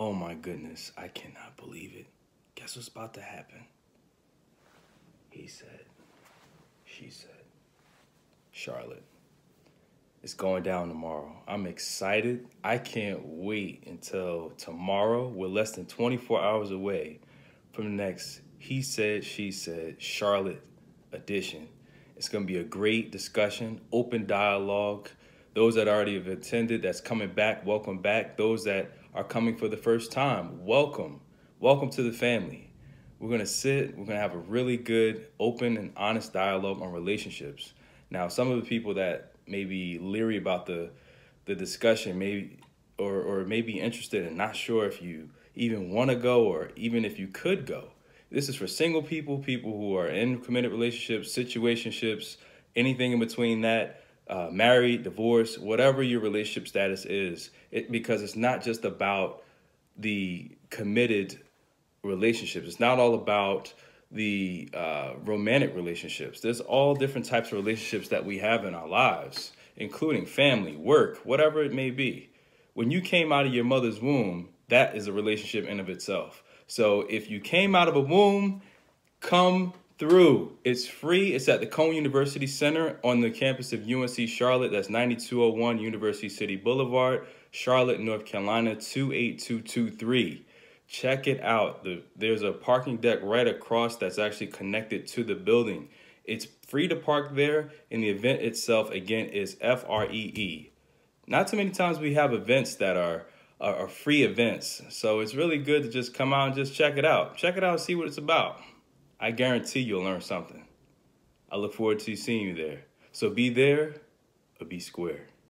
Oh my goodness, I cannot believe it. Guess what's about to happen? He said, she said, Charlotte. It's going down tomorrow. I'm excited. I can't wait until tomorrow. We're less than 24 hours away from the next He Said, She Said Charlotte edition. It's going to be a great discussion, open dialogue. Those that already have attended, that's coming back, welcome back. Those that are coming for the first time, welcome. Welcome to the family. We're going to sit, we're going to have a really good, open, and honest dialogue on relationships. Now, some of the people that may be leery about the the discussion, maybe or or may be interested and not sure if you even want to go or even if you could go. This is for single people, people who are in committed relationships, situationships, anything in between that, uh, married, divorced, whatever your relationship status is. It because it's not just about the committed relationships. It's not all about the uh, romantic relationships. There's all different types of relationships that we have in our lives, including family, work, whatever it may be. When you came out of your mother's womb, that is a relationship in of itself. So if you came out of a womb, come through. It's free. It's at the Cone University Center on the campus of UNC Charlotte. That's 9201 University City Boulevard, Charlotte, North Carolina 28223 check it out. The, there's a parking deck right across that's actually connected to the building. It's free to park there, and the event itself, again, is F R E. Not too many times we have events that are, are, are free events, so it's really good to just come out and just check it out. Check it out and see what it's about. I guarantee you'll learn something. I look forward to seeing you there. So be there or be square.